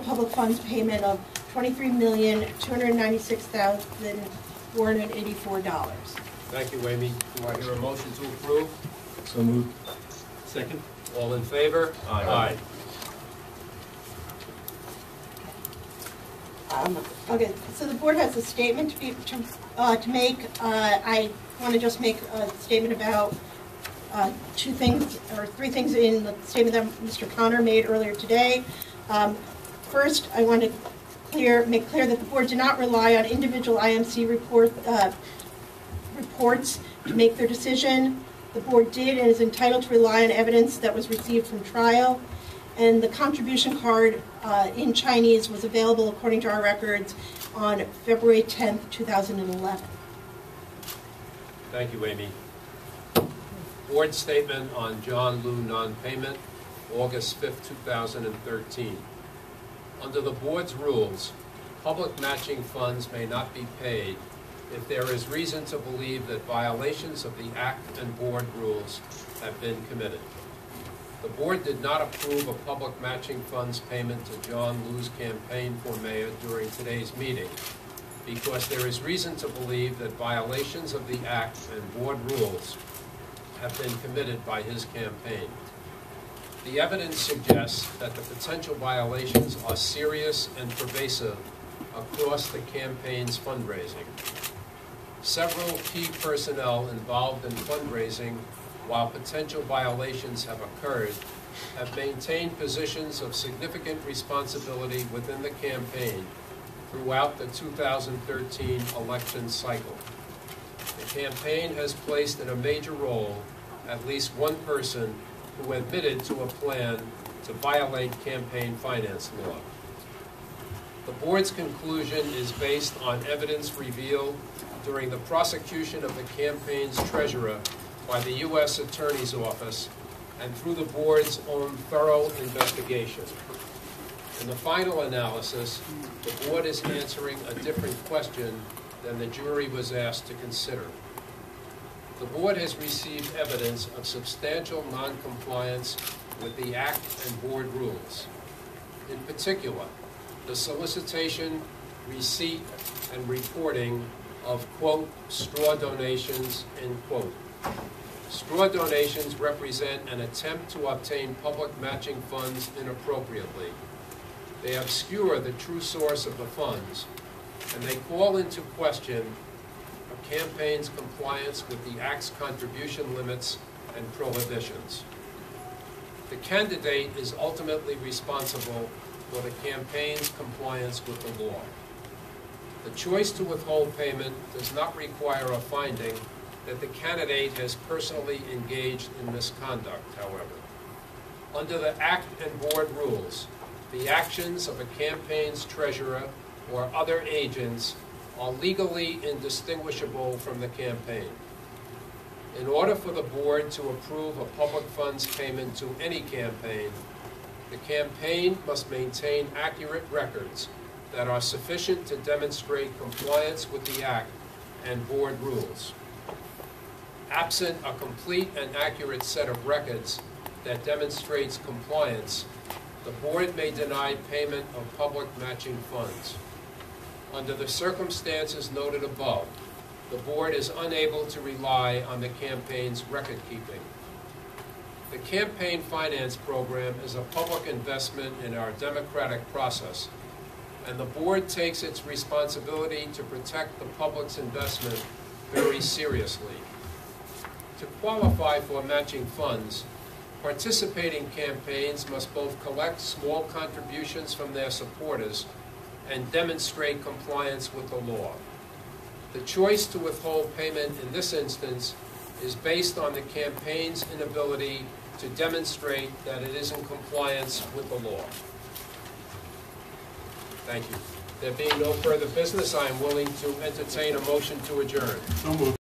public funds payment of $23,296,484. Thank you, Amy. Do I hear a motion to approve? So moved. Second? All in favor? Aye. Um, Okay, so the board has a statement to be, to, uh, to make. Uh, I want to just make a statement about uh, two things, or three things in the statement that Mr. Connor made earlier today. Um, First, I want to clear, make clear that the board did not rely on individual IMC report, uh, reports to make their decision. The board did and is entitled to rely on evidence that was received from trial. And the contribution card uh, in Chinese was available, according to our records, on February 10th, 2011. Thank you, Amy. Board statement on John Liu non-payment, August 5th, 2013. Under the board's rules, public matching funds may not be paid if there is reason to believe that violations of the Act and board rules have been committed. The board did not approve a public matching funds payment to John Liu's campaign for mayor during today's meeting because there is reason to believe that violations of the Act and board rules have been committed by his campaign. The evidence suggests that the potential violations are serious and pervasive across the campaign's fundraising. Several key personnel involved in fundraising, while potential violations have occurred, have maintained positions of significant responsibility within the campaign throughout the 2013 election cycle. The campaign has placed in a major role at least one person who admitted to a plan to violate campaign finance law. The board's conclusion is based on evidence revealed during the prosecution of the campaign's treasurer by the U.S. Attorney's Office and through the board's own thorough investigation. In the final analysis, the board is answering a different question than the jury was asked to consider. The board has received evidence of substantial noncompliance with the Act and board rules. In particular, the solicitation, receipt, and reporting of, quote, straw donations, end quote. Straw donations represent an attempt to obtain public matching funds inappropriately. They obscure the true source of the funds, and they call into question campaign's compliance with the Act's contribution limits and prohibitions. The candidate is ultimately responsible for the campaign's compliance with the law. The choice to withhold payment does not require a finding that the candidate has personally engaged in misconduct, however. Under the Act and Board rules, the actions of a campaign's treasurer or other agents are legally indistinguishable from the campaign. In order for the board to approve a public funds payment to any campaign, the campaign must maintain accurate records that are sufficient to demonstrate compliance with the Act and board rules. Absent a complete and accurate set of records that demonstrates compliance, the board may deny payment of public matching funds. Under the circumstances noted above, the board is unable to rely on the campaign's record keeping. The campaign finance program is a public investment in our democratic process, and the board takes its responsibility to protect the public's investment very seriously. To qualify for matching funds, participating campaigns must both collect small contributions from their supporters and demonstrate compliance with the law. The choice to withhold payment in this instance is based on the campaign's inability to demonstrate that it is in compliance with the law. Thank you. There being no further business, I am willing to entertain a motion to adjourn. So.